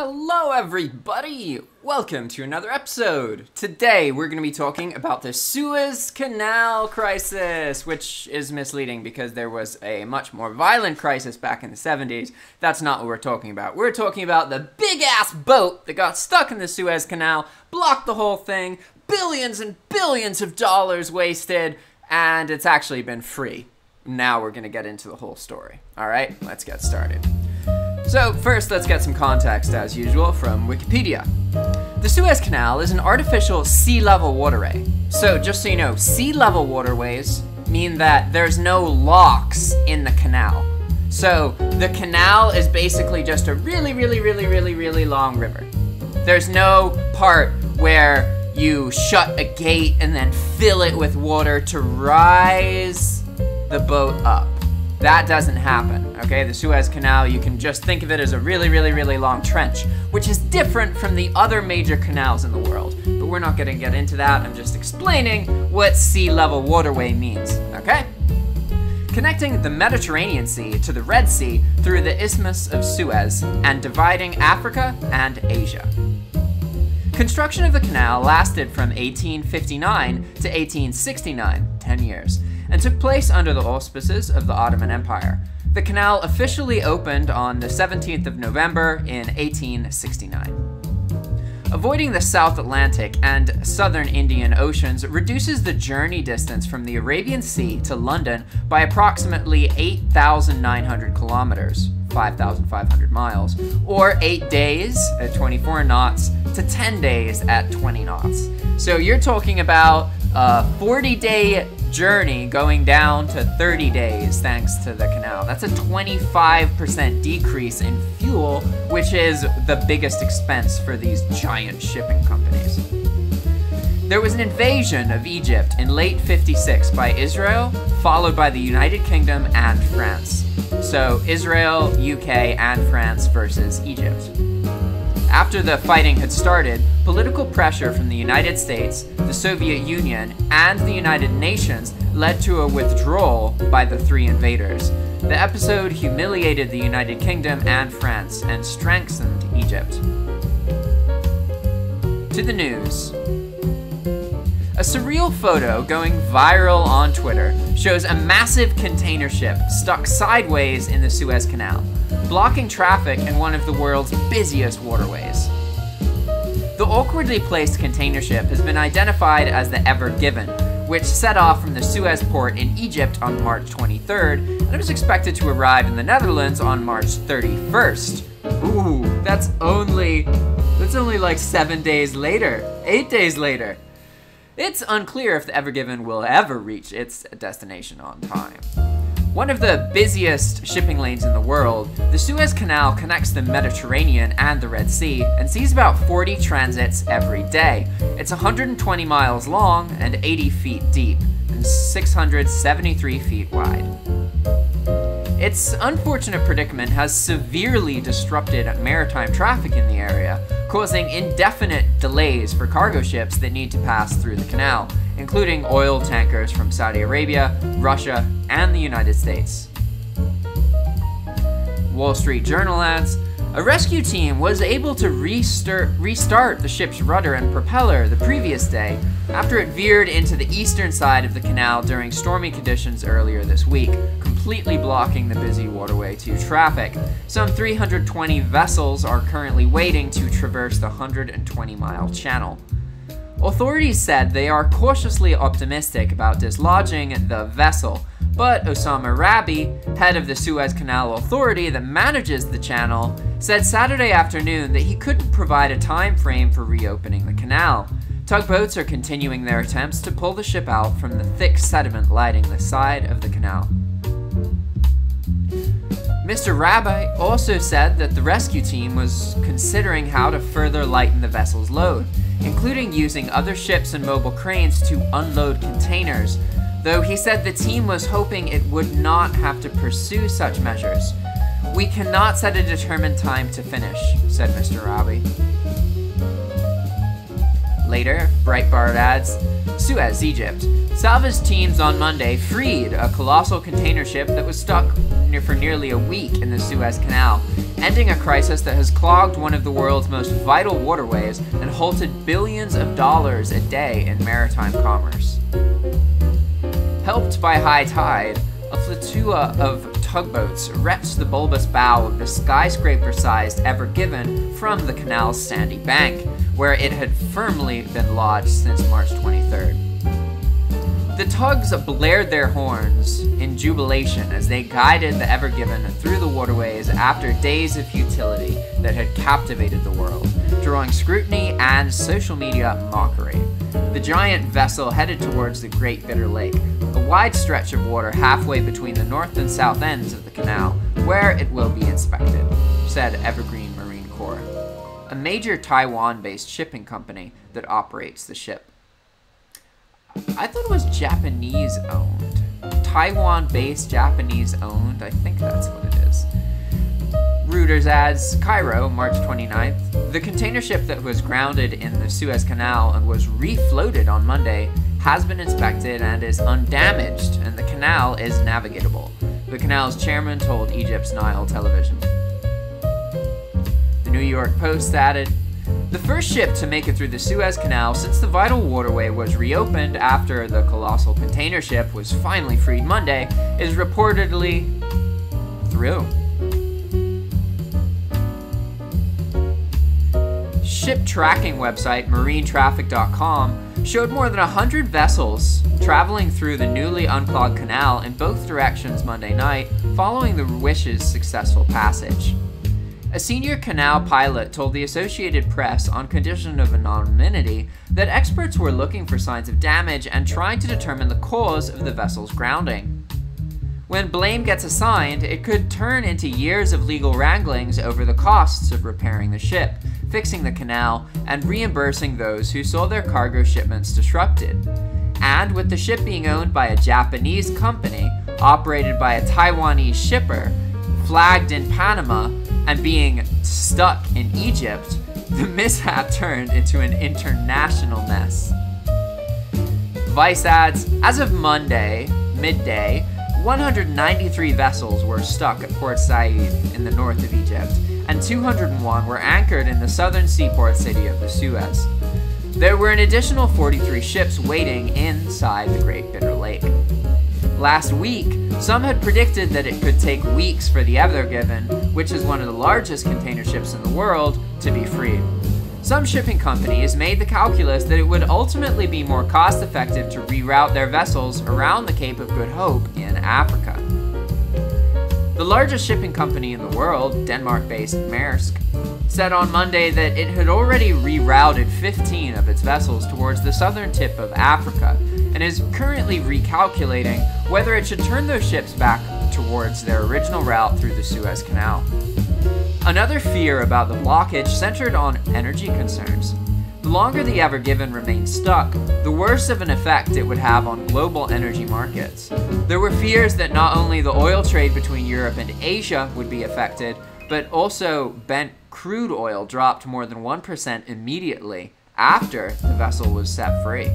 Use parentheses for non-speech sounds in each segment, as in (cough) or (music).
Hello, everybody! Welcome to another episode. Today, we're going to be talking about the Suez Canal crisis, which is misleading because there was a much more violent crisis back in the 70s. That's not what we're talking about. We're talking about the big ass boat that got stuck in the Suez Canal, blocked the whole thing, billions and billions of dollars wasted, and it's actually been free. Now we're going to get into the whole story. All right, let's get started. So, first, let's get some context, as usual, from Wikipedia. The Suez Canal is an artificial sea level waterway. So, just so you know, sea level waterways mean that there's no locks in the canal. So, the canal is basically just a really, really, really, really, really long river. There's no part where you shut a gate and then fill it with water to rise the boat up. That doesn't happen, okay? The Suez Canal, you can just think of it as a really, really, really long trench, which is different from the other major canals in the world. But we're not gonna get into that, I'm just explaining what sea level waterway means, okay? Connecting the Mediterranean Sea to the Red Sea through the Isthmus of Suez and dividing Africa and Asia. Construction of the canal lasted from 1859 to 1869, 10 years, and took place under the auspices of the Ottoman Empire. The canal officially opened on the 17th of November in 1869. Avoiding the South Atlantic and Southern Indian Oceans reduces the journey distance from the Arabian Sea to London by approximately 8,900 kilometers, 5,500 miles, or 8 days at 24 knots to 10 days at 20 knots. So you're talking about a 40 day journey going down to 30 days thanks to the canal. That's a 25% decrease in fuel, which is the biggest expense for these giant shipping companies. There was an invasion of Egypt in late 56 by Israel, followed by the United Kingdom and France. So Israel, UK, and France versus Egypt. After the fighting had started, political pressure from the United States, the Soviet Union, and the United Nations led to a withdrawal by the three invaders. The episode humiliated the United Kingdom and France and strengthened Egypt. To the news. A surreal photo going viral on Twitter shows a massive container ship stuck sideways in the Suez Canal, blocking traffic in one of the world's busiest waterways. The awkwardly placed container ship has been identified as the Ever Given, which set off from the Suez port in Egypt on March 23rd and was expected to arrive in the Netherlands on March 31st. Ooh, that's only that's only like 7 days later, 8 days later. It's unclear if the Ever Given will ever reach its destination on time. One of the busiest shipping lanes in the world, the Suez Canal connects the Mediterranean and the Red Sea and sees about 40 transits every day. It's 120 miles long and 80 feet deep, and 673 feet wide. Its unfortunate predicament has severely disrupted maritime traffic in the area, causing indefinite delays for cargo ships that need to pass through the canal, including oil tankers from Saudi Arabia, Russia, and the United States. Wall Street Journal adds, a rescue team was able to restart, restart the ship's rudder and propeller the previous day after it veered into the eastern side of the canal during stormy conditions earlier this week, completely blocking the busy waterway to traffic. Some 320 vessels are currently waiting to traverse the 120 mile channel. Authorities said they are cautiously optimistic about dislodging the vessel, but Osama Rabi, head of the Suez Canal Authority that manages the channel, said Saturday afternoon that he couldn't provide a time frame for reopening the canal. Tugboats are continuing their attempts to pull the ship out from the thick sediment lining the side of the canal. Mr. Rabi also said that the rescue team was considering how to further lighten the vessel's load, including using other ships and mobile cranes to unload containers, though he said the team was hoping it would not have to pursue such measures. We cannot set a determined time to finish, said Mr. Rabi. Later, Breitbart adds, Suez, Egypt. Salvage teams on Monday freed a colossal container ship that was stuck for nearly a week in the Suez Canal, ending a crisis that has clogged one of the world's most vital waterways and halted billions of dollars a day in maritime commerce. Helped by high tide, a flotilla of tugboats wrenched the bulbous bow of the skyscraper sized Ever Given from the canal's sandy bank, where it had firmly been lodged since March 23rd. The tugs blared their horns in jubilation as they guided the Ever Given through the waterways after days of futility that had captivated the world, drawing scrutiny and social media mockery. The giant vessel headed towards the Great Bitter Lake, a wide stretch of water halfway between the north and south ends of the canal, where it will be inspected, said Evergreen Marine Corp, a major Taiwan based shipping company that operates the ship. I thought it was Japanese owned. Taiwan based, Japanese owned. I think that's what it is. Reuters adds Cairo, March 29th. The container ship that was grounded in the Suez Canal and was refloated on Monday has been inspected and is undamaged, and the canal is navigable. The canal's chairman told Egypt's Nile television. The New York Post added the first ship to make it through the Suez Canal since the vital waterway was reopened after the colossal container ship was finally freed Monday is reportedly through. Ship tracking website marinetraffic.com showed more than 100 vessels traveling through the newly unclogged canal in both directions Monday night following the Wish's successful passage. A senior canal pilot told the Associated Press, on condition of anonymity, that experts were looking for signs of damage and trying to determine the cause of the vessel's grounding. When blame gets assigned, it could turn into years of legal wranglings over the costs of repairing the ship, fixing the canal, and reimbursing those who saw their cargo shipments disrupted. And with the ship being owned by a Japanese company, operated by a Taiwanese shipper, flagged in Panama, and being stuck in Egypt, the (laughs) mishap turned into an international mess. Vice adds As of Monday, midday, 193 vessels were stuck at Port Said in the north of Egypt, and 201 were anchored in the southern seaport city of the Suez. There were an additional 43 ships waiting inside the Great Bitter Lake. Last week, some had predicted that it could take weeks for the Ever Given, which is one of the largest container ships in the world, to be freed. Some shipping companies made the calculus that it would ultimately be more cost effective to reroute their vessels around the Cape of Good Hope in Africa. The largest shipping company in the world, Denmark based Maersk, said on Monday that it had already rerouted 15 of its vessels towards the southern tip of Africa and is currently recalculating whether it should turn those ships back towards their original route through the Suez Canal. Another fear about the blockage centered on energy concerns. The longer the Ever Given remained stuck, the worse of an effect it would have on global energy markets. There were fears that not only the oil trade between Europe and Asia would be affected, but also Brent crude oil dropped more than 1% immediately after the vessel was set free.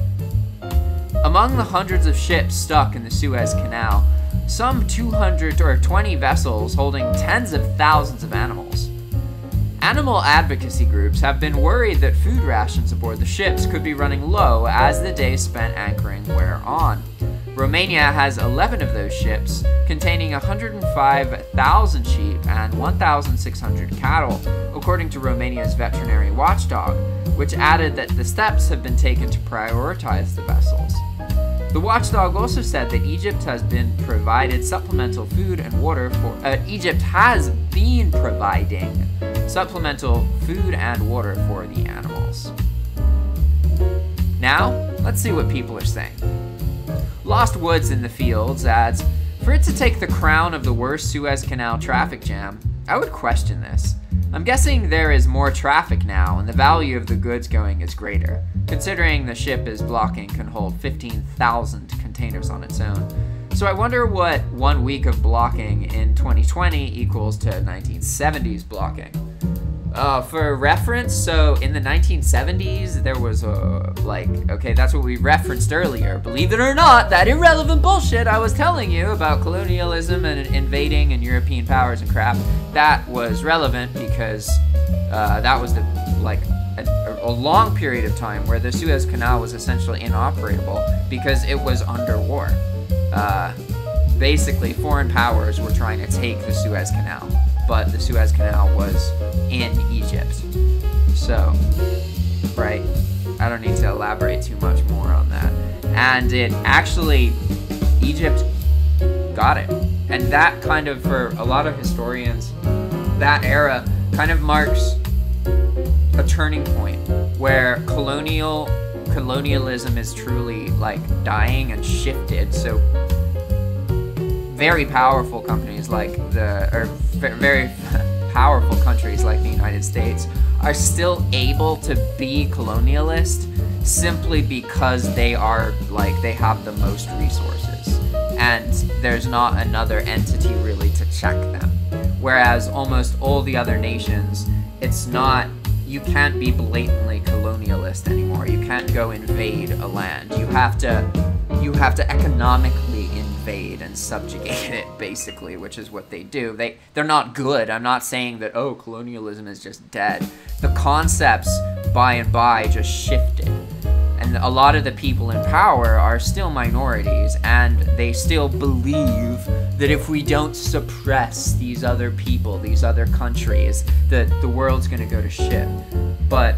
Among the hundreds of ships stuck in the Suez Canal, some 200 or 20 vessels holding tens of thousands of animals. Animal advocacy groups have been worried that food rations aboard the ships could be running low as the days spent anchoring wear on. Romania has 11 of those ships, containing 105,000 sheep and 1,600 cattle, according to Romania's veterinary watchdog, which added that the steps have been taken to prioritize the vessels. The watchdog also said that Egypt has been provided supplemental food and water for. Uh, Egypt has been providing supplemental food and water for the animals. Now, let's see what people are saying. Lost Woods in the Fields adds For it to take the crown of the worst Suez Canal traffic jam, I would question this. I'm guessing there is more traffic now and the value of the goods going is greater, considering the ship is blocking can hold 15,000 containers on its own. So I wonder what one week of blocking in 2020 equals to 1970s blocking. Uh, for reference, so in the 1970s, there was a, like, okay, that's what we referenced earlier. Believe it or not, that irrelevant bullshit I was telling you about colonialism and invading and European powers and crap, that was relevant because uh, that was the, like, a, a, long period of time where the Suez Canal was essentially inoperable because it was under war. Uh, basically, foreign powers were trying to take the Suez Canal but the Suez Canal was in Egypt. So, right, I don't need to elaborate too much more on that. And it actually, Egypt got it. And that kind of, for a lot of historians, that era kind of marks a turning point where colonial colonialism is truly like dying and shifted. So very powerful companies like the, or very (laughs) powerful countries like the United States are still able to be colonialist simply because they are like they have the most resources. And there's not another entity really to check them. Whereas almost all the other nations it's not you can't be blatantly colonialist anymore. You can't go invade a land. You have to you have to economically invade and subjugate it, basically, which is what they do. They they're not good. I'm not saying that oh colonialism is just dead. The concepts by and by just shifted. And a lot of the people in power are still minorities, and they still believe that if we don't suppress these other people, these other countries, that the world's gonna go to shit. But,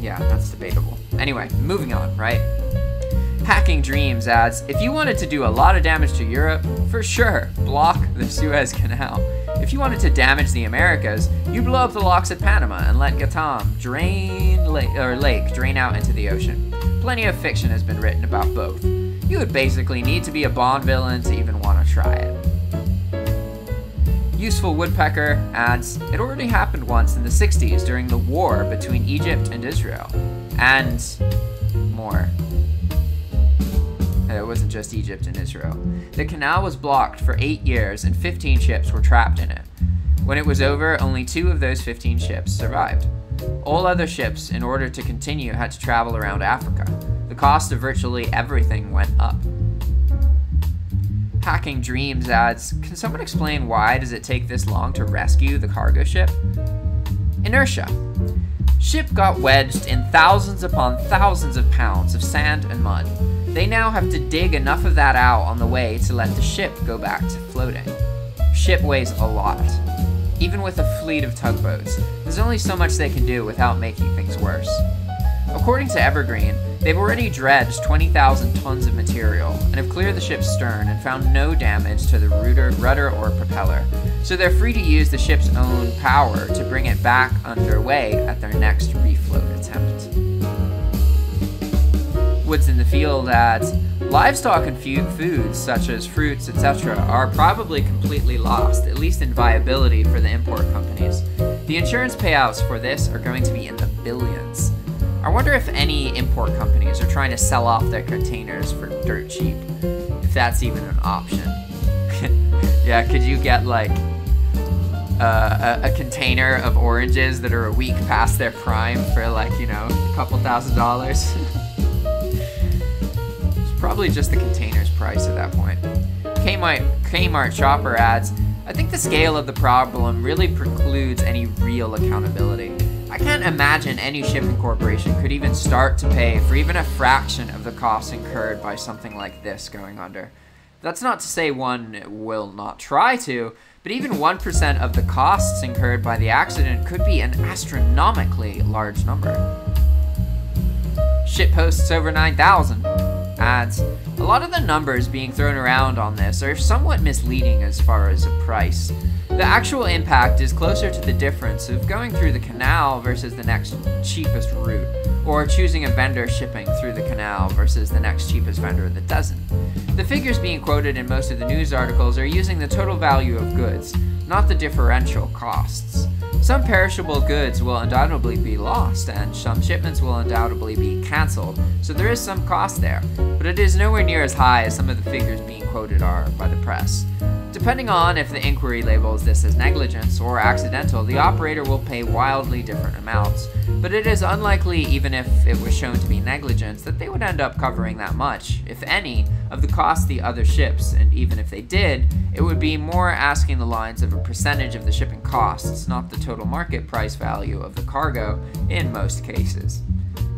yeah, that's debatable. Anyway, moving on, right? Hacking Dreams adds, if you wanted to do a lot of damage to Europe, for sure, block the (laughs) Suez Canal. If you wanted to damage the Americas, you blow up the locks at Panama and let Gatun drain lake, or lake drain out into the ocean. Plenty of fiction has been written about both. You would basically need to be a Bond villain to even want to try it. Useful Woodpecker adds, it already happened once in the 60s during the war between Egypt and Israel. And more. Wasn't just Egypt and Israel. The canal was blocked for eight years and 15 ships were trapped in it. When it was over, only two of those 15 ships survived. All other ships, in order to continue, had to travel around Africa. The cost of virtually everything went up. Hacking Dreams adds, Can someone explain why does it take this long to rescue the cargo ship? Inertia. Ship got wedged in thousands upon thousands of pounds of sand and mud. They now have to dig enough of that out on the way to let the ship go back to floating. Ship weighs a lot. Even with a fleet of tugboats, there's only so much they can do without making things worse. According to Evergreen, they've already dredged 20,000 tons of material and have cleared the ship's stern and found no damage to the rudder, rudder or propeller, so they're free to use the ship's own power to bring it back underway at their next refloat attempt woods in the field that livestock and foods such as fruits, etc., are probably completely lost, at least in viability for the import companies. The insurance payouts for this are going to be in the billions. I wonder if any import companies are trying to sell off their containers for dirt cheap, if that's even an option. (laughs) yeah, could you get like uh, a, a, container of oranges that are a week past their prime for like, you know, a couple thousand dollars? (laughs) Probably just the container's price at that point. Kmart, Kmart Shopper adds, I think the scale of the problem really precludes any real accountability. I can't imagine any shipping corporation could even start to pay for even a fraction of the costs incurred by something like this going under. That's not to say one will not try to, but even 1% of the costs incurred by the accident could be an astronomically large number. Ship posts over 9,000 ads. A lot of the numbers being thrown around on this are somewhat misleading as far as a price. The actual impact is closer to the difference of going through the canal versus the next cheapest route, or choosing a vendor shipping through the canal versus the next cheapest vendor that doesn't. The figures being quoted in most of the news articles are using the total value of goods, not the differential costs. Some perishable goods will undoubtedly be lost, and some shipments will undoubtedly be cancelled, so there is some cost there, but it is nowhere near as high as some of the figures being quoted are by the press. Depending on if the inquiry labels this as negligence or accidental, the operator will pay wildly different amounts. But it is unlikely, even if it was shown to be negligence, that they would end up covering that much, if any, of the cost the other ships, and even if they did, it would be more asking the lines of a percentage of the shipping costs, not the total market price value of the cargo in most cases.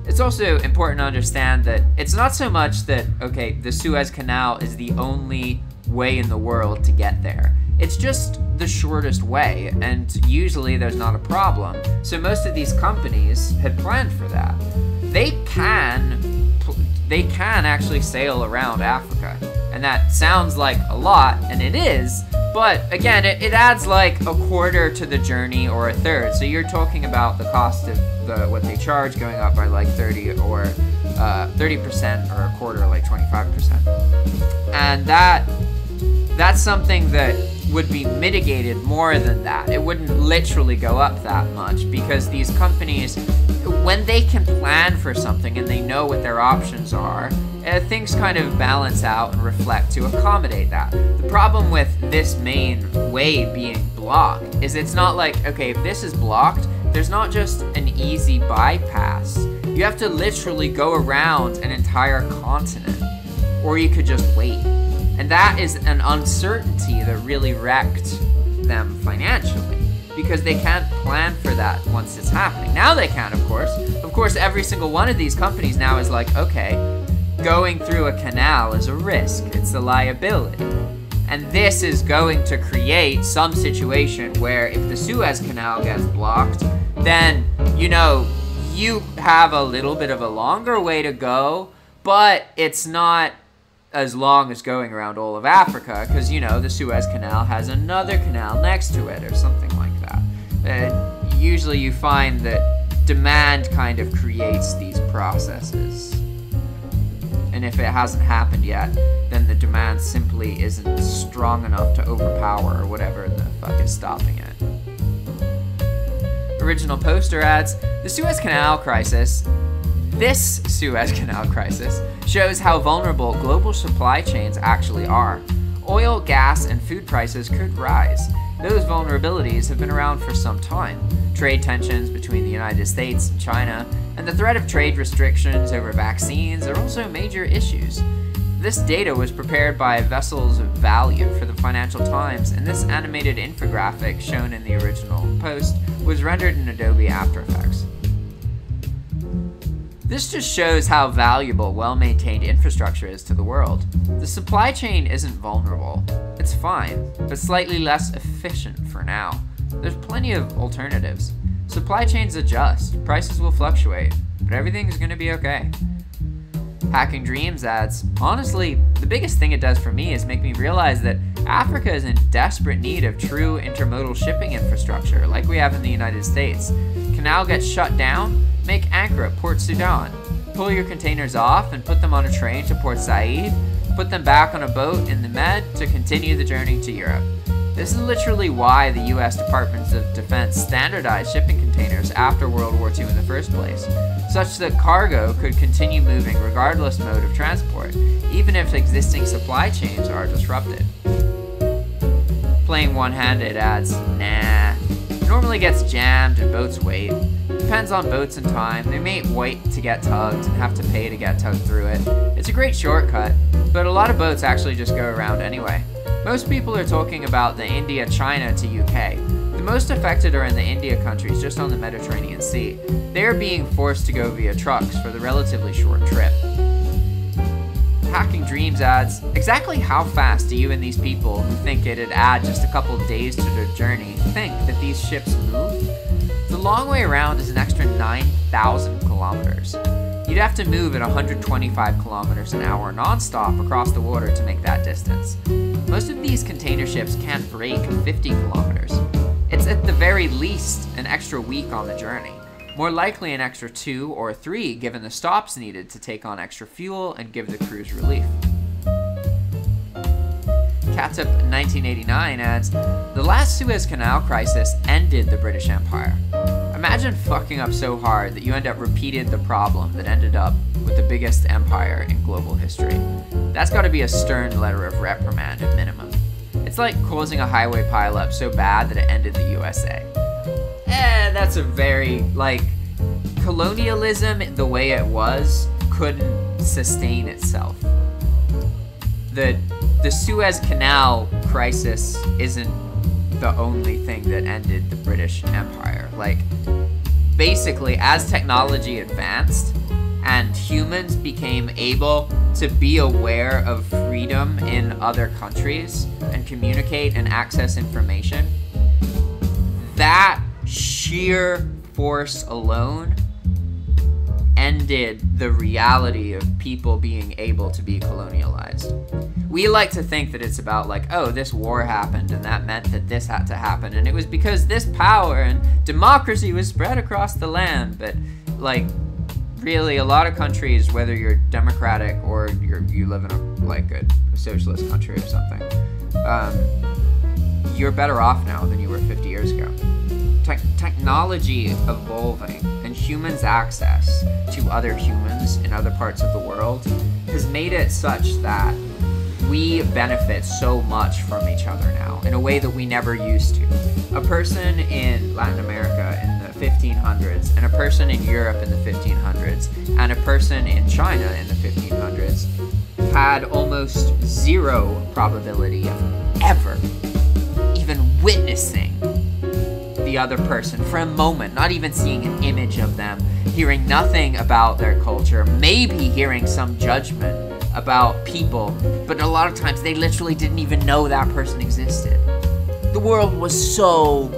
It's also important to understand that it's not so much that, okay, the Suez Canal is the only way in the world to get there. It's just the shortest way, and usually there's not a problem. So most of these companies had planned for that. They can they can actually sail around Africa. And that sounds like a lot, and it is, but again, it, it adds like a quarter to the journey or a third. So you're talking about the cost of the what they charge going up by like 30 or uh, 30% or a quarter, like 25%. And that that's something that would be mitigated more than that. It wouldn't literally go up that much because these companies, when they can plan for something and they know what their options are, uh, things kind of balance out and reflect to accommodate that. The problem with this main way being blocked is it's not like, okay, if this is blocked, there's not just an easy bypass. You have to literally go around an entire continent, or you could just wait. And that is an uncertainty that really wrecked them financially because they can't plan for that once it's happening. Now they can, of course. Of course, every single one of these companies now is like, okay, going through a canal is a risk, it's a liability. And this is going to create some situation where if the Suez Canal gets blocked, then, you know, you have a little bit of a longer way to go, but it's not as long as going around all of Africa, because, you know, the Suez Canal has another canal next to it or something like that. And usually you find that demand kind of creates these processes. And if it hasn't happened yet, then the demand simply isn't strong enough to overpower or whatever the fuck is stopping it. Original poster adds The Suez Canal crisis this Suez Canal crisis shows how vulnerable global supply chains actually are. Oil, gas, and food prices could rise. Those vulnerabilities have been around for some time. Trade tensions between the United States and China, and the threat of trade restrictions over vaccines are also major issues. This data was prepared by Vessels of Value for the Financial Times, and this animated infographic shown in the original post was rendered in Adobe After Effects. This just shows how valuable well-maintained infrastructure is to the world. The supply chain isn't vulnerable. It's fine, but slightly less efficient for now. There's plenty of alternatives. Supply chains adjust, prices will fluctuate, but everything's gonna be okay. Hacking Dreams adds, honestly, the biggest thing it does for me is make me realize that Africa is in desperate need of true intermodal shipping infrastructure like we have in the United States. Canal gets shut down, Make anchor at Port Sudan. Pull your containers off and put them on a train to Port Said. Put them back on a boat in the Med to continue the journey to Europe. This is literally why the US Department of Defense standardized shipping containers after World War II in the first place, such that cargo could continue moving regardless mode of transport, even if existing supply chains are disrupted. Playing one-handed adds, nah. Normally gets jammed and boats wait. Depends on boats and time. They may wait to get tugged and have to pay to get tugged through it. It's a great shortcut, but a lot of boats actually just go around anyway. Most people are talking about the India-China to UK. The most affected are in the India countries just on the Mediterranean Sea. They are being forced to go via trucks for the relatively short trip. Hacking Dreams adds, exactly how fast do you and these people who think it'd add just a couple days to their journey think that these ships move? The long way around is an extra 9,000 kilometers. You'd have to move at 125 kilometers an hour nonstop across the water to make that distance. Most of these container ships can't break 50 kilometers. It's at the very least an extra week on the journey. More likely an extra two or three given the stops needed to take on extra fuel and give the crews relief. Catsup 1989 adds, The last Suez Canal crisis ended the British Empire. Imagine fucking up so hard that you end up repeating the problem that ended up with the biggest empire in global history. That's gotta be a stern letter of reprimand at minimum. It's like causing a highway pileup so bad that it ended the USA. Eh, that's a very, like, colonialism, the way it was, couldn't sustain itself. The, the Suez Canal crisis isn't the only thing that ended the British Empire. Like, basically, as technology advanced and humans became able to be aware of freedom in other countries and communicate and access information, that sheer force alone ended the reality of people being able to be colonialized. We like to think that it's about, like, oh, this war happened and that meant that this had to happen, and it was because this power and democracy was spread across the land. But, like, really, a lot of countries, whether you're democratic or you're, you live in a, like, a, a socialist country or something, um, you're better off now than you were 50 years ago. Te- technology evolving and humans' access to other humans in other parts of the world has made it such that we benefit so much from each other now in a way that we never used to. A person in Latin America in the 1500s, and a person in Europe in the 1500s, and a person in China in the 1500s had almost zero probability of ever even witnessing the other person for a moment, not even seeing an image of them, hearing nothing about their culture, maybe hearing some judgment about people, but a lot of times they literally didn't even know that person existed. The world was so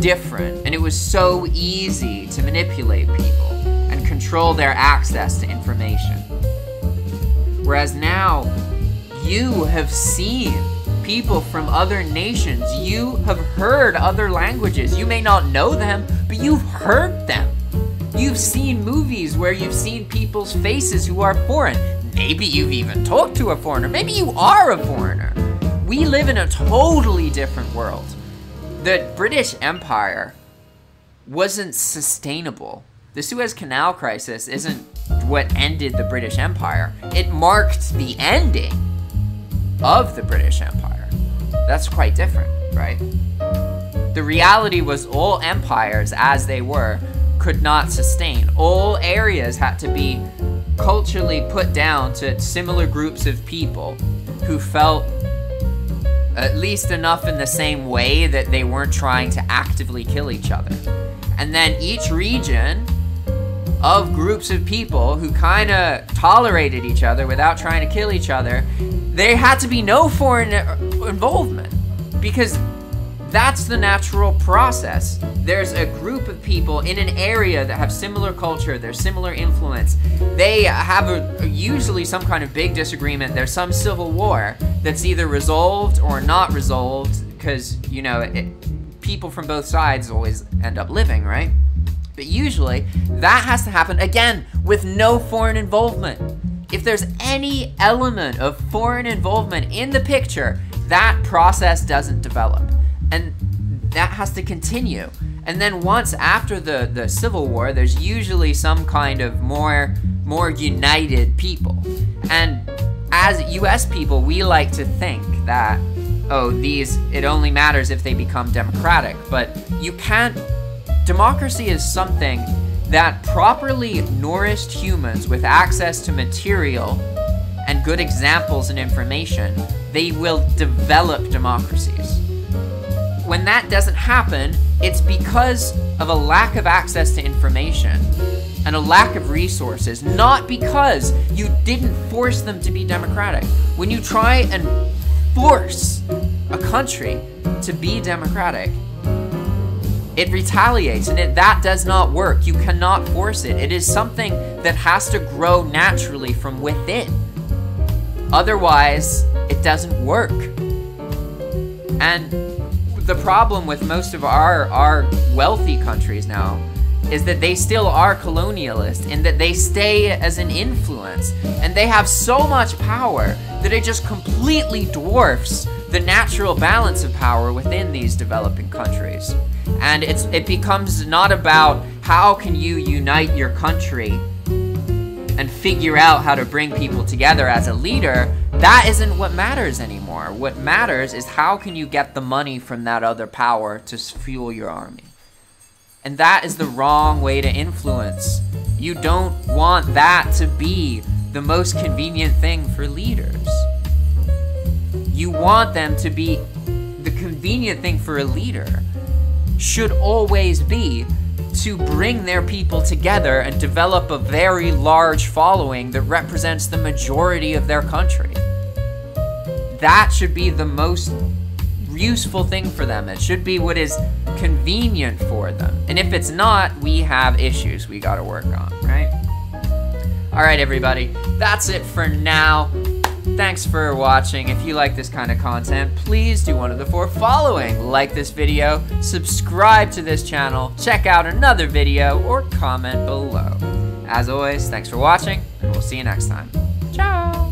different, and it was so easy to manipulate people and control their access to information. Whereas now, you have seen people from other nations. You have heard other languages. You may not know them, but you've heard them. You've seen movies where you've seen people's faces who are foreign. Maybe you've even talked to a foreigner. Maybe you are a foreigner. We live in a totally different world. The British Empire wasn't sustainable. The Suez Canal crisis isn't what ended the British Empire, it marked the ending of the British Empire. That's quite different, right? The reality was all empires as they were could not sustain. All areas had to be culturally put down to similar groups of people who felt at least enough in the same way that they weren't trying to actively kill each other. And then each region of groups of people who kind of tolerated each other without trying to kill each other, there had to be no foreign involvement because that's the natural process. There's a group of people in an area that have similar culture, there's similar influence. They have a, usually some kind of big disagreement. There's some civil war that's either resolved or not resolved because, you know, it, people from both sides always end up living, right? But usually that has to happen again with no foreign involvement. If there's any element of foreign involvement in the picture, that process doesn't develop. And that has to continue. And then once after the, the Civil War, there's usually some kind of more more united people. And as US people, we like to think that oh, these it only matters if they become democratic, but you can't democracy is something that properly nourished humans with access to material and good examples and information, they will develop democracies. When that doesn't happen, it's because of a lack of access to information and a lack of resources, not because you didn't force them to be democratic. When you try and force a country to be democratic, it retaliates and it, that does not work. You cannot force it. It is something that has to grow naturally from within. Otherwise, it doesn't work. And the problem with most of our, our wealthy countries now is that they still are colonialist in that they stay as an influence and they have so much power that it just completely dwarfs the natural balance of power within these developing countries. And it's it becomes not about how can you unite your country and figure out how to bring people together as a leader, That isn't what matters anymore. What matters is how can you get the money from that other power to fuel your army. And that is the wrong way to influence. You don't want that to be the most convenient thing for leaders. You want them to be the convenient thing for a leader should always be to bring their people together and develop a very large following that represents the majority of their country. That should be the most useful thing for them. It should be what is convenient for them. And if it's not, we have issues we gotta work on, right? All right, everybody, that's it for now. Thanks for watching. If you like this kind of content, please do one of the four following. Like this video, subscribe to this channel, check out another video, or comment below. As always, thanks for watching, and we'll see you next time. Ciao!